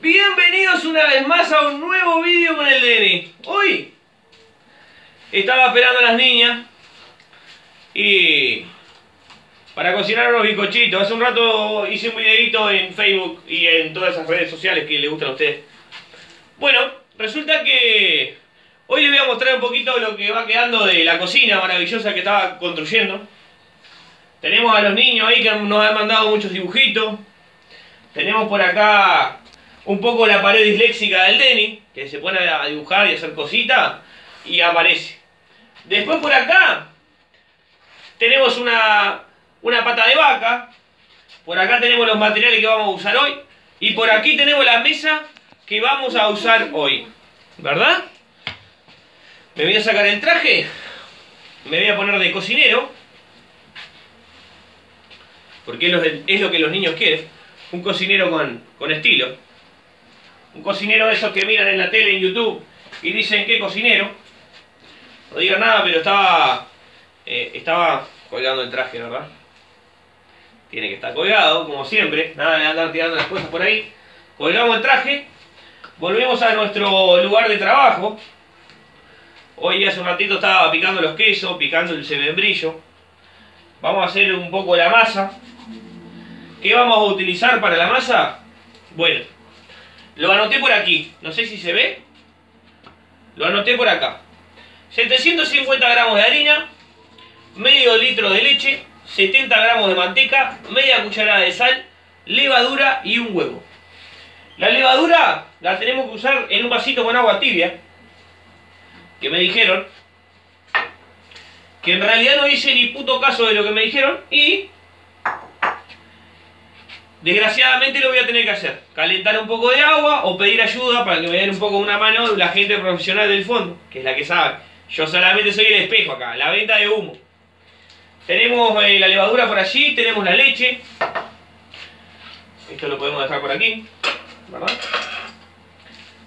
Bienvenidos una vez más a un nuevo vídeo con el DN. Hoy estaba esperando a las niñas y para cocinar unos bizcochitos. Hace un rato hice un videito en Facebook y en todas esas redes sociales que les gustan a ustedes. Bueno, resulta que hoy les voy a mostrar un poquito lo que va quedando de la cocina maravillosa que estaba construyendo. Tenemos a los niños ahí que nos han mandado muchos dibujitos. Tenemos por acá un poco la pared disléxica del Denny, que se pone a dibujar y hacer cositas y aparece. Después por acá tenemos una, una pata de vaca. Por acá tenemos los materiales que vamos a usar hoy. Y por aquí tenemos la mesa que vamos a usar hoy. ¿Verdad? Me voy a sacar el traje. Me voy a poner de cocinero. Porque es lo, que los niños quieren. Un cocinero con, con estilo. Un cocinero de esos que miran en la tele, en YouTube, y dicen, ¿qué cocinero? No digan nada, pero estaba, eh, estaba colgando el traje, ¿verdad? Tiene que estar colgado, como siempre. Nada de andar tirando las cosas por ahí. Colgamos el traje. Volvemos a nuestro lugar de trabajo. Hoy hace un ratito estaba picando los quesos, picando el semembrillo. Vamos a hacer un poco la masa. ¿Qué vamos a utilizar para la masa? Bueno, lo anoté por aquí. No sé si se ve. Lo anoté por acá. 750 gramos de harina, medio litro de leche, 70 gramos de manteca, media cucharada de sal, levadura y un huevo. La levadura la tenemos que usar en un vasito con agua tibia, que me dijeron, que en realidad no hice ni puto caso de lo que me dijeron y desgraciadamente lo voy a tener que hacer. Calentar un poco de agua o pedir ayuda para que me den un poco una mano la gente profesional del fondo, que es la que sabe. Yo solamente soy el espejo acá, la venta de humo. Tenemos eh, la levadura por allí, tenemos la leche. Esto lo podemos dejar por aquí, ¿verdad?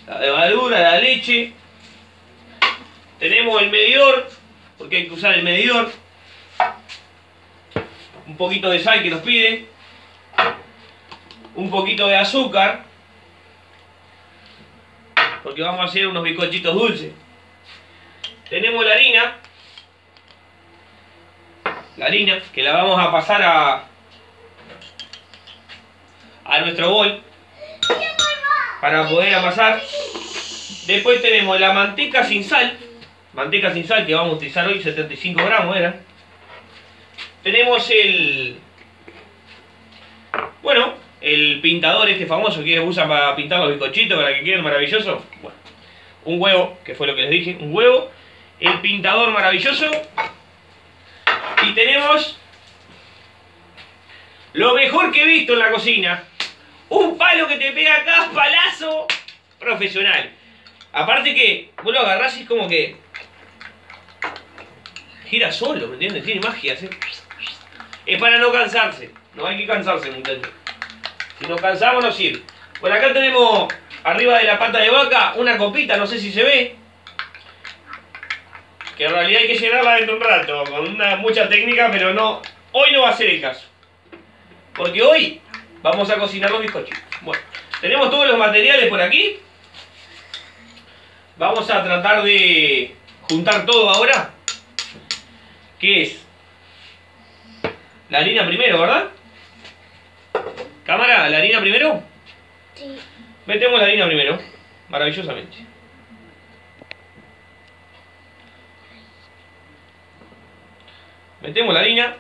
La levadura, la leche. Tenemos el medidor, porque hay que usar el medidor. Un poquito de sal que nos pide. Un poquito de azúcar. Porque vamos a hacer unos bizcochitos dulces. Tenemos la harina. La harina, que la vamos a pasar a, a nuestro bol. Para poder amasar. Después tenemos la manteca sin sal. Manteca sin sal que vamos a utilizar hoy, 75 gramos era. Tenemos el... Bueno, el pintador este famoso que usa para pintar los bizcochitos para que queden maravillosos. Bueno, un huevo, que fue lo que les dije, un huevo el pintador maravilloso. Y tenemos lo mejor que he visto en la cocina. Un palo que te pega acá, palazo profesional. Aparte que vos lo agarrás y es como que gira solo, ¿me entiendes? Tiene magia. Es para no cansarse. No hay que cansarse, muchachos. Si nos cansamos no sirve. Por acá tenemos arriba de la pata de vaca una copita, no sé si se ve que en realidad hay que llenarla dentro de un rato, con una, mucha técnica, pero no, hoy no va a ser el caso. Porque hoy vamos a cocinar los bizcochitos. Bueno, tenemos todos los materiales por aquí. Vamos a tratar de juntar todo ahora. ¿Qué es? La harina primero, ¿verdad? Cámara, ¿la harina primero? Sí. Metemos la harina primero, maravillosamente. Metemos la harina.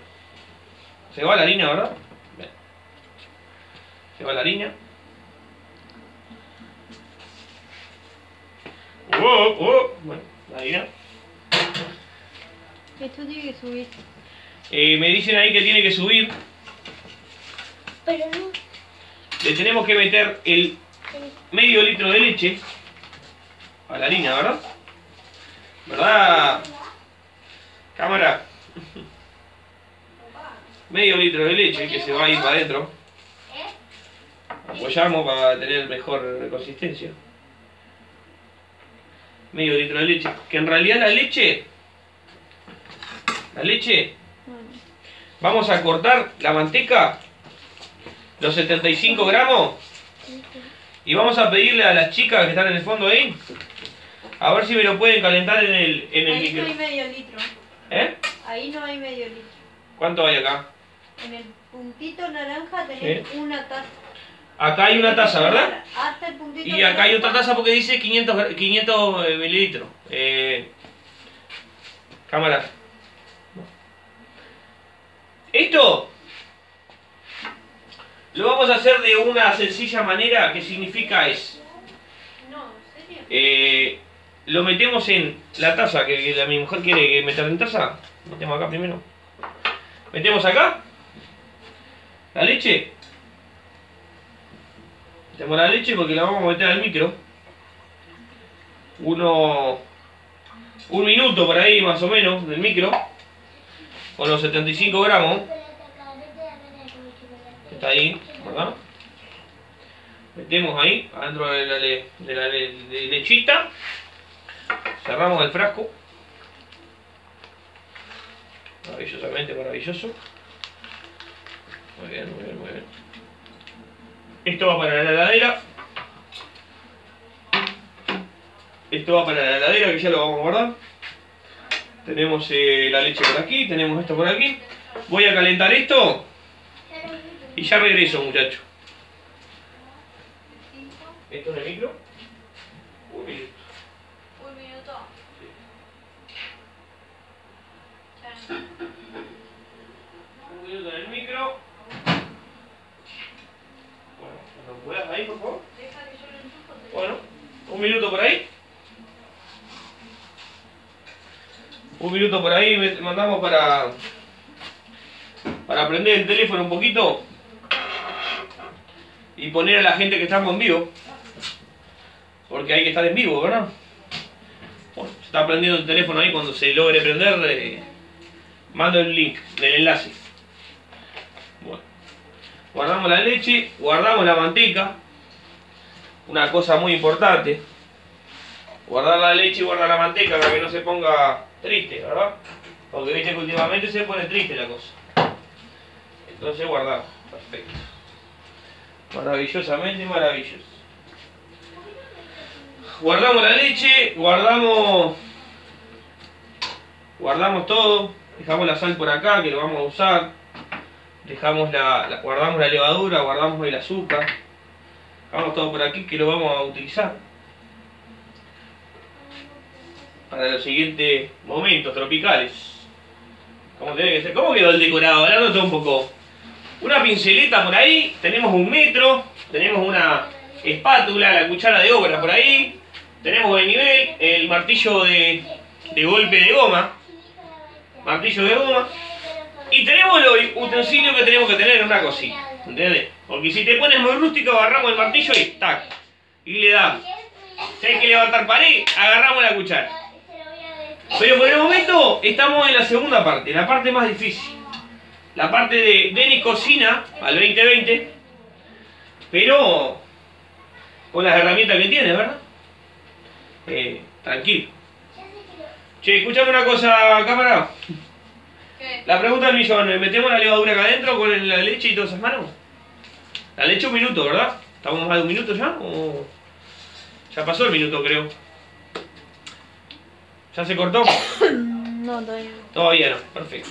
Se va la harina, ¿verdad? Bien. Se va la harina. Oh, oh. Bueno, la harina. Esto tiene que subir. Eh, me dicen ahí que tiene que subir. Pero no. Le tenemos que meter el medio litro de leche a la harina, ¿verdad? ¿Verdad? Cámara. Medio litro de leche que se va a ir para adentro. Apoyamos para tener mejor consistencia. Medio litro de leche. Que en realidad la leche... La leche... Vamos a cortar la manteca. Los 75 gramos. Y vamos a pedirle a las chicas que están en el fondo ahí, a ver si me lo pueden calentar en el, en el Ahí micro. no hay medio litro. ¿Eh? Ahí no hay medio litro. ¿Cuánto hay acá? En el puntito naranja tenés una taza. Acá hay una taza, ¿verdad? Hasta el puntito Y acá hay otra taza porque dice 500, gra- 500 eh, mililitros. Eh, cámara. Esto lo vamos a hacer de una sencilla manera que significa es... Eh, lo metemos en la taza que, la- mi mujer quiere meter en taza. Metemos acá primero. Metemos acá la leche. Metemos la leche porque la vamos a meter al micro. Uno. Un minuto por ahí más o menos del micro. Con los 75 gramos. Está ahí, ¿verdad? Metemos ahí, adentro de la, lechita. Cerramos el frasco. Maravillosamente maravilloso. Muy bien, muy bien, muy bien. Esto va para la heladera. Esto va para la heladera que ya lo vamos a guardar. Tenemos eh, la leche por aquí, tenemos esto por aquí. Voy a calentar esto y ya regreso, muchacho. ¿Esto en el micro? Un minuto. un minuto. Un minuto en el micro. Bueno, cuando puedas ahí, por favor. Deja que yo lo enchufo. te- Bueno, un minuto por ahí. Un minuto por ahí me- mandamos para para prender el teléfono un poquito y poner a la gente que estamos en vivo. Porque hay que estar en vivo, ¿verdad? Bueno, se está prendiendo el teléfono ahí cuando se logre prender. eh, mando el link del enlace. Bueno, guardamos la leche, guardamos la manteca una cosa muy importante. Guardar la leche y guardar la manteca para que no se ponga triste, ¿verdad? Porque viste que últimamente se pone triste la cosa. Entonces guardar, perfecto. Maravillosamente maravilloso. Guardamos la leche, guardamos guardamos todo, dejamos la sal por acá que lo vamos a usar, dejamos la, guardamos la levadura, guardamos el azúcar, Vamos todo por aquí que lo vamos a utilizar para los siguientes momentos tropicales. ¿Cómo tiene que ser? ¿Cómo quedó el decorado? Todo un poco. Una pinceleta por ahí, tenemos un metro, tenemos una espátula, la cuchara de obra por ahí, tenemos el nivel, el martillo de, de golpe de goma, martillo de goma, y tenemos los utensilios que tenemos que tener en una cocina. ¿Entendés? Porque si te pones muy rústico, agarramos el martillo y tac. Y le damos. Si hay que levantar pared, agarramos la cuchara. Pero por el momento estamos en la segunda parte, la parte más difícil. La parte de Denis Cocina al 2020. Pero con las herramientas que tiene, ¿verdad? Eh, tranquilo. Che, escuchame una cosa, cámara. ¿Qué? La pregunta del millón, ¿metemos la levadura acá adentro con la leche y todas esas manos? La leche un minuto, ¿verdad? ¿Estamos más de un minuto ya? ¿O ya pasó el minuto, creo? ¿Ya se cortó? No, todavía no. Todavía no, perfecto.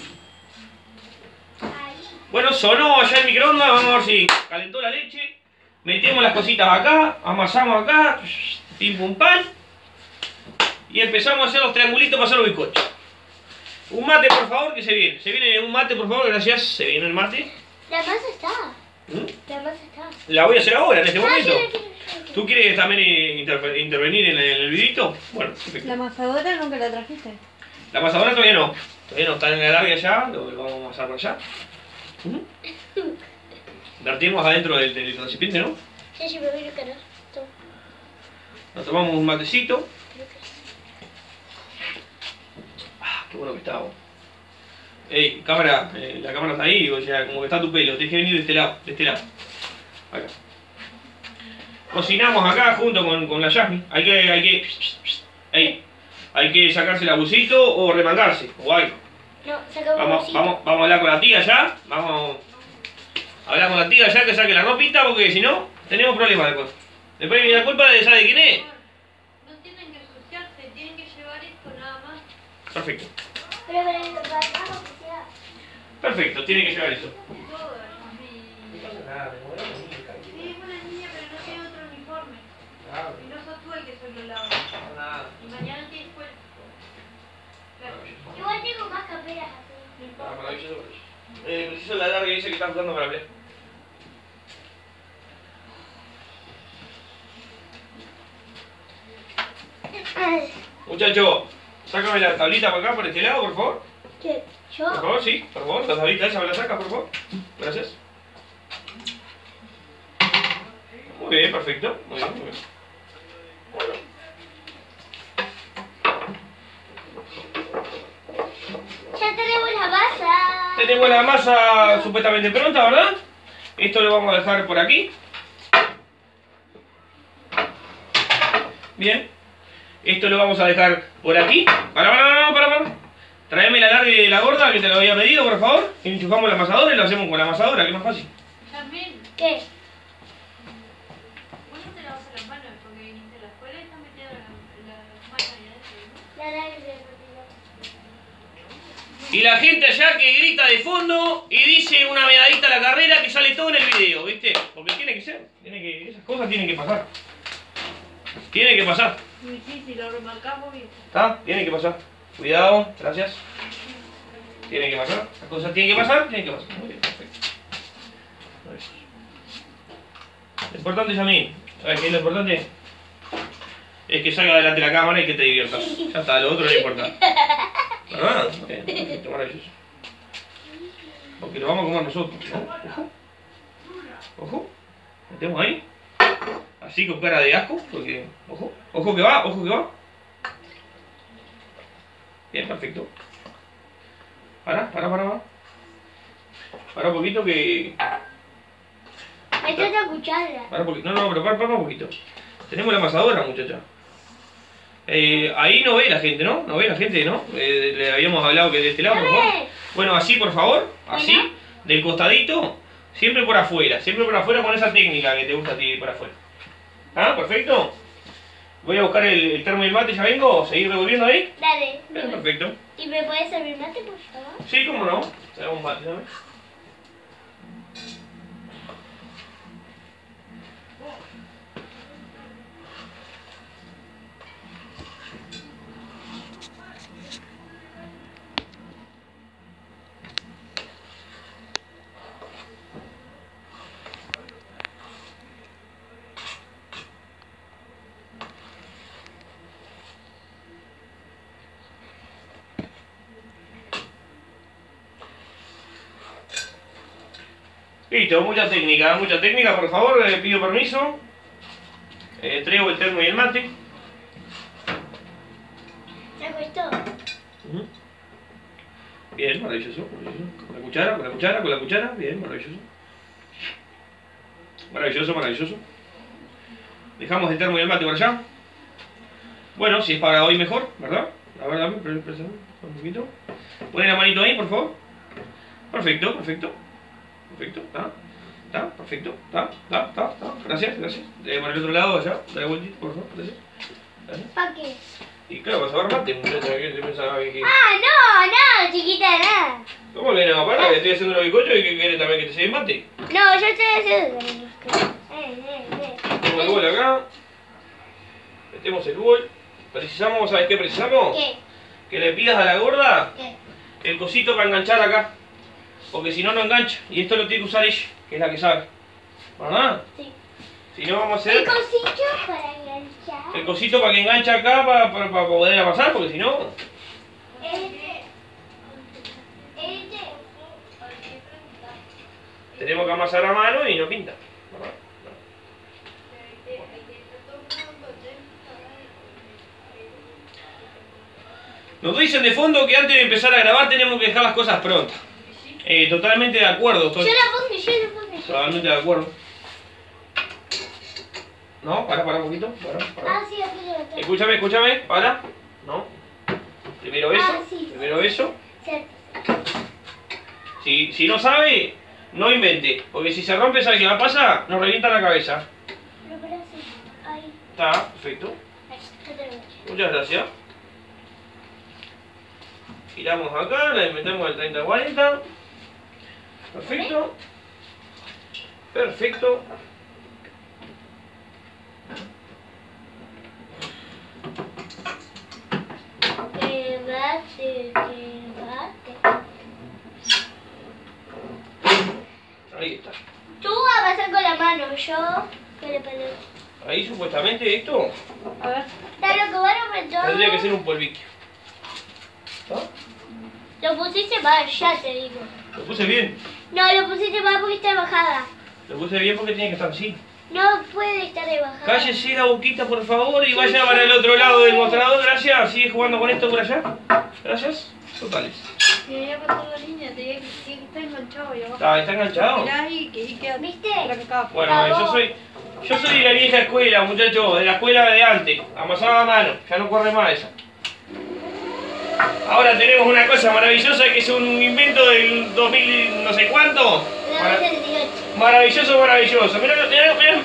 Bueno, sonó allá el microondas, vamos a ver si calentó la leche. Metemos las cositas acá, amasamos acá, pim pum pan. Y empezamos a hacer los triangulitos para hacer los bizcochos. Un mate, por favor, que se viene. Se viene un mate, por favor, gracias. Se viene el mate. La masa está. ¿Mm? La masa está. La voy a hacer ahora, en este Ah, momento. sí, sí, sí, sí. ¿Tú quieres también eh, intervenir en el, en el videito? Bueno, perfecto. ¿La amasadora nunca la trajiste? La amasadora todavía no. Todavía no, está en la larga ya, lo vamos a amasar por allá. Vertimos adentro del, del recipiente, ¿no? Sí, sí, me vino carajo. Nos tomamos un matecito. Creo que sí. Ah, qué bueno que está. vos. Ey, cámara, eh, la cámara está ahí, o sea, como que está tu pelo. Tienes que venir de este lado, de este lado. Acá. Cocinamos acá junto con, con la Yasmi. Hay que, hay que, ey, hay que sacarse el abusito o remangarse, o algo. No, Vamos, vamos, vamos a hablar con la tía ya. Vamos a hablar con la tía ya que saque la ropita porque si no, tenemos problemas después. Después la culpa de sabe quién es. No tienen que ensuciarse, tienen que llevar esto nada más. Perfecto. Pero para. Perfecto, tiene que llevar eso. Todas. Y... Sí, es una niña, pero no tiene otro uniforme. Y no sos tú el que solo lava. Y mañana tienes escuela. Claro. Igual No importa. Eh, preciso la larga que dice que está jugando para hablar. Muchacho, sácame la tablita por acá, por este lado, por favor. ¿Qué? Por ¿Yo? favor, sí, por favor. La tablita esa me la sacas, por favor. Gracias. Muy bien, perfecto. Muy bien, muy bien. Bueno. Tenemos la masa supuestamente pronta, ¿verdad? Esto lo vamos a dejar por aquí. Bien. Esto lo vamos a dejar por aquí. Para, para, para, para, para. Traeme la larga y la gorda que te lo había pedido, por favor. Y enchufamos la amasadora y lo hacemos con la amasadora, que es más fácil. También, ¿Qué? vos no te lavas las manos porque viniste a la escuela y estás metiendo la- las manos ahí adentro, ¿no? La larga de Y la gente allá que grita de fondo y dice una medallita a la carrera que sale todo en el video, ¿viste? Porque tiene que ser. Tiene que, esas cosas tienen que pasar. Tiene que pasar. Sí, sí, si lo remarcamos bien. ¿Está? Tiene que pasar. Cuidado, gracias. Tiene que pasar. Las cosas tienen que pasar, tienen que pasar. Muy bien, perfecto. Lo importante es a mí. ¿Sabes qué es lo importante? Es que salga adelante la cámara y que te diviertas. Ya está, lo otro no importa. ¿Verdad? Ok, perfecto, maravilloso. Porque lo vamos a comer nosotros. ¿no? Ojo. Ojo. Metemos ahí. Así con cara de asco. Porque. Ojo. Ojo que va, ojo que va. Bien, perfecto. Para, para, para, para. Para un poquito que. Mete otra cuchara. Para un poquito. No, no, pero para, para un poquito. Tenemos la amasadora, muchacha. Eh, ahí no ve la gente, ¿no? No ve la gente, ¿no? Eh, le habíamos hablado que de este lado, por favor. Bueno, así, por favor. Así, Bueno. del costadito. Siempre por afuera. Siempre por afuera con esa técnica que te gusta a ti por afuera. ¿Ah? Perfecto. Voy a buscar el, el termo y el mate, ya vengo. ¿Seguir revolviendo ahí? Dale. Bien, perfecto. ¿Y me puedes servir mate, por favor? Sí, cómo no. Te hago un mate, ¿sabes? Listo, mucha técnica, mucha técnica, por favor, le pido permiso. Eh, traigo el termo y el mate. ¿Saco esto? Ujú. Bien, maravilloso, maravilloso. Con la cuchara, con la cuchara, con la cuchara. Bien, maravilloso. Maravilloso, maravilloso. Dejamos el termo y el mate por allá. Bueno, si es para hoy mejor, ¿verdad? A ver, dame, un poquito. Pone la manito ahí, por favor. Perfecto, perfecto. Perfecto, está. Está, perfecto. Está, está, está, está. Gracias, gracias. Eh, por el otro lado, allá. Dale vueltita, por favor. Gracias. Gracias. ¿Para qué? Y claro, vas a ver mate, muchacha, que te pensaba que... Ah, no, no, chiquita, nada. ¿Cómo que no? Para, que estoy haciendo los bizcochos y que quiere también que te se mate. No, yo estoy haciendo. Eh, eh, eh. Pongo el bol acá. Metemos el bol. Precisamos, ¿sabes qué precisamos? ¿Qué? Que le pidas a la gorda ¿Qué? el cosito para enganchar acá. Porque si no, no engancha. Y esto lo tiene que usar ella, que es la que sabe. ¿Verdad? Sí. Si no, vamos a El hacer cosito para enganchar. el cosito para que enganche acá para, para, para poder amasar, porque si no... Este. Este. Tenemos que amasar a mano y no pinta. ¿verdad? Nos dicen de fondo que antes de empezar a grabar tenemos que dejar las cosas prontas. Eh, totalmente de acuerdo, Yo la puse, yo la puse. totalmente de acuerdo. No, para, para un poquito. Para, para. Ah, sí, puse. la puse. Escúchame, escúchame, para. No. Primero eso, Ah, sí. primero eso. Cierto. Si, si no sabe, no invente. Porque si se rompe, ¿sabe qué va a pasar? Nos revienta la cabeza. Pero sí. Está, perfecto. Muchas gracias. Giramos acá, la metemos el 30-40. Perfecto. Perfecto. Que bate, que bate. Ahí está. Tú vas a pasar con la mano, yo con la pelota. Ahí supuestamente esto A ver. Que bueno, tendría que ser un polviquio. ¿Está? Lo pusiste mal, ya te digo. Lo puse bien. No, lo pusiste mal porque está bajada. Lo puse bien porque tiene que estar así. No puede estar de bajada. Cállese la boquita, por favor, y vaya para el otro lado del mostrador. Gracias. Sigue jugando con esto por allá. Gracias. Totales. Había pasado la línea, te dije que está enganchado abajo. ¿Está, está enganchado? Y y ¿Viste? Bueno, yo soy, yo soy de la vieja escuela, muchachos, de la escuela de antes. Amasaba a mano, ya no corre más esa. Ahora tenemos una cosa maravillosa que es un invento del 2000 no sé cuánto. La Mara- vez del 18. maravilloso, maravilloso. Mirá, mirá, mirá,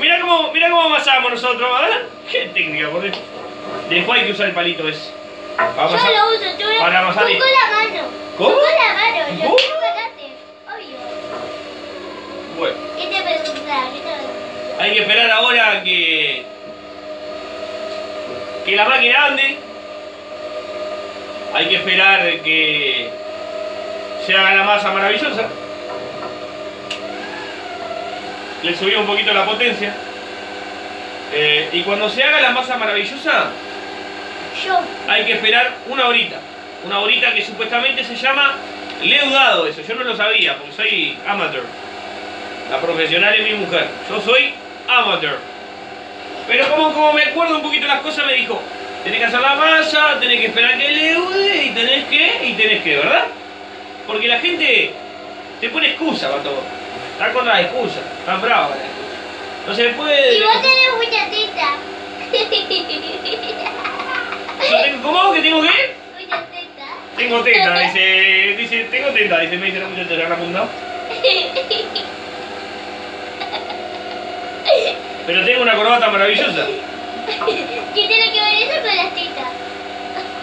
mirá cómo, mirá cómo amasamos nosotros, ¿verdad? Qué técnica, por Dios. Después hay que usar el palito ese. Para Yo lo uso, tú, Para amasar con la mano. ¿Cómo? Con la mano, yo ¿Cómo? Obvio. Bueno. ¿Qué te. Hay que esperar ahora que que la máquina ande. Hay que esperar que se haga la masa maravillosa. Le subí un poquito la potencia. Eh, y cuando se haga la masa maravillosa, Yo. hay que esperar una horita. Una horita que supuestamente se llama leudado eso. Yo no lo sabía porque soy amateur. La profesional es mi mujer. Yo soy amateur. Pero como, como me acuerdo un poquito las cosas, me dijo, tenés que hacer la masa, tenés que esperar que leude y tenés que, y tenés que, ¿verdad? Porque la gente te pone excusa para todo. Está con las excusas, está brava con las excusas. No se puede. Y vos tenés mucha teta. ¿Cómo? ¿Que tengo qué? Mucha teta. Tengo teta, dice, dice, tengo teta, dice, me dice la muchacha, ¿se habrá apuntado? Pero tengo una corbata maravillosa. ¿Qué tiene que ver eso con las tetas?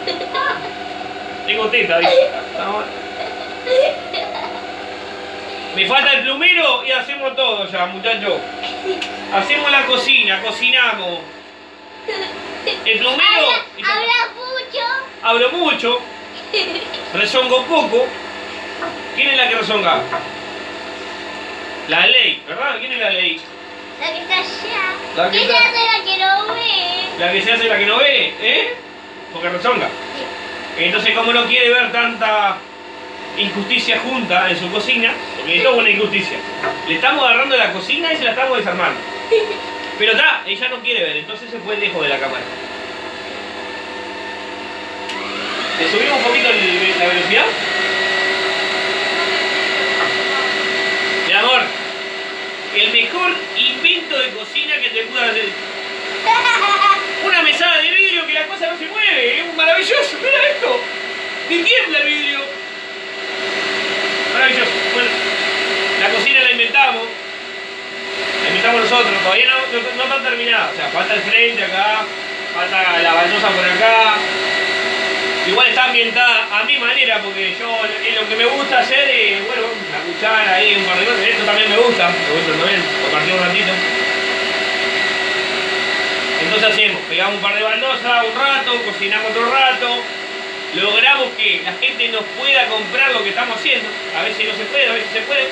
Tengo teta, dice. Me falta el plumero y hacemos todo ya, muchachos. Hacemos la cocina, cocinamos. El plumero. Habla, habla mucho. Hablo mucho. Rezongo poco. ¿Quién es la que rezonga? La ley, ¿verdad? ¿Quién es la ley? La que está allá. La que ¿Qué se está- hace la que no ve? La que se hace la que no ve, ¿eh? Porque rezonga. Entonces, como no quiere ver tanta injusticia junta en su cocina, porque esto es una injusticia, le estamos agarrando la cocina y se la estamos desarmando. Pero está, ella no quiere ver, entonces se fue lejos de la cámara. ¿Le subimos un poquito la velocidad? Mi amor, el mejor invento de cocina que te pude hacer. Una mesada de vidrio que la cosa no se mueve, es maravilloso, mira esto. Ni tiembla el vidrio. Maravilloso. Bueno, la cocina la inventamos. La inventamos nosotros, todavía no, no, no está terminada. O sea, falta el frente acá, falta la baldosa por acá. Igual está ambientada a mi manera, porque yo eh, lo que me gusta hacer es, bueno, la cuchara ahí, un par de cosas. Esto también me gusta, me gusta también, un ratito. Entonces hacemos, pegamos un par de baldosas un rato, cocinamos otro rato, logramos que la gente nos pueda comprar lo que estamos haciendo. A veces no se puede, a veces se puede,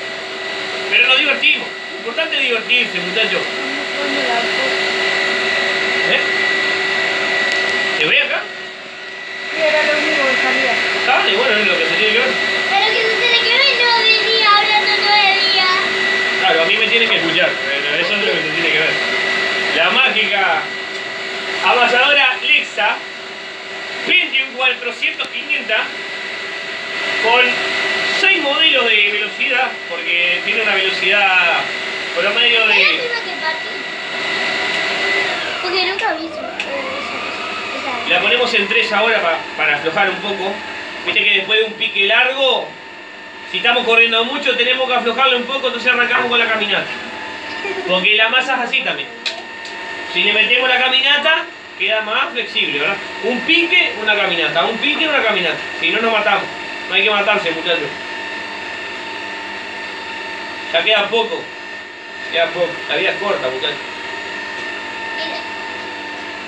pero nos divertimos. Importante es divertirse, muchachos. ¿Eh? ¿Te ve acá? Sí, era lo único que salía. Dale, bueno, es lo que se tiene que ver. Pero que sucede que ven todo el día hablando todo el día. Claro, a mí me tienen que escuchar, pero eso es lo que se tiene que ver. La mágica amasadora Lexa Pentium 400 500 con 6 modelos de velocidad, porque tiene una velocidad promedio de... que. Porque nunca vi La ponemos en 3 ahora pa- para aflojar un poco. Viste que después de un pique largo, si estamos corriendo mucho, tenemos que aflojarlo un poco, entonces arrancamos con la caminata. Porque la masa es así también. Si le metemos la caminata, queda más flexible, ¿verdad? Un pique, una caminata, un pique, una caminata. Si no nos matamos. No hay que matarse, muchachos. Ya queda poco. Queda poco. La vida es corta, muchachos.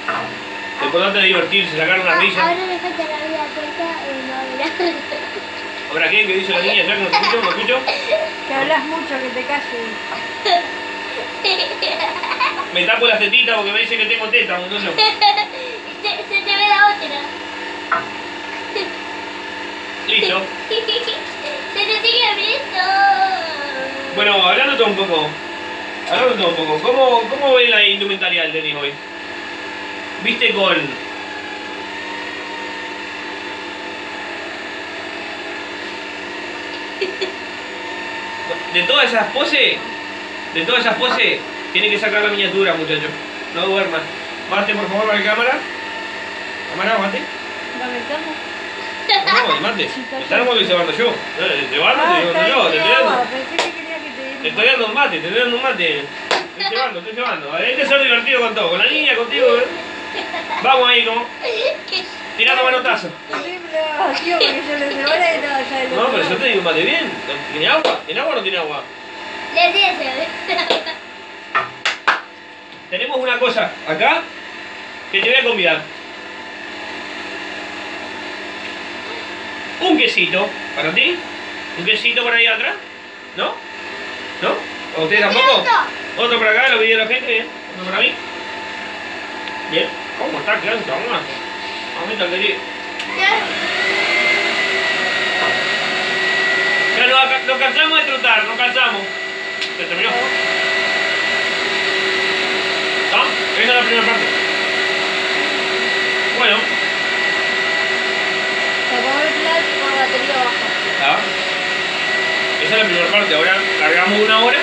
Lo importante es divertirse, sacar una risa. Ahora me falta la vida corta, eh, no. ¿Ahora qué? ¿Qué dice la niña? ¿Ya que no escucho? ¿No escucho? Que hablas mucho, que te calles. Me tapo las tetitas porque me dice que tengo teta, muchacho. Se, se te ve la otra. Listo. Se te sigue abriendo. Bueno, hablando todo un poco. Hablando todo un poco. ¿Cómo, cómo ven la indumentaria del tenis hoy? ¿Viste con... De todas esas poses, de todas esas poses, tiene que sacar la miniatura, muchachos. No duerman. Mate, por favor, para la cámara. Cámara, mate. No, mate. Me está dando que se barro yo. Eh, Te barro, Ah, te digo yo, te estoy dando. Te estoy dando un mate, te estoy dando un mate. Estoy llevando, estoy llevando. Hay que ser divertido con todo. Con la niña, contigo. ¿eh? Vamos ahí, como. Tirando manotazo. Tío, porque y No, pero yo te digo mate bien. ¿Tiene agua? ¿Tiene agua o no tiene agua? Le dice. Tenemos una cosa acá que te voy a convidar. Un quesito para ti. Un quesito por ahí atrás. ¿No? ¿No? ¿O ustedes tampoco? Otro por acá, lo de la gente, bien. Otro para mí. Bien. ¿Cómo está quedando mamá? Mamita querida. Ya nos, nos cansamos de trotar, nos cansamos. ¿Se terminó? ¿Ah? Esa es la primera parte. Bueno, con batería baja. ¿ah? esa es la primera parte. Ahora cargamos una hora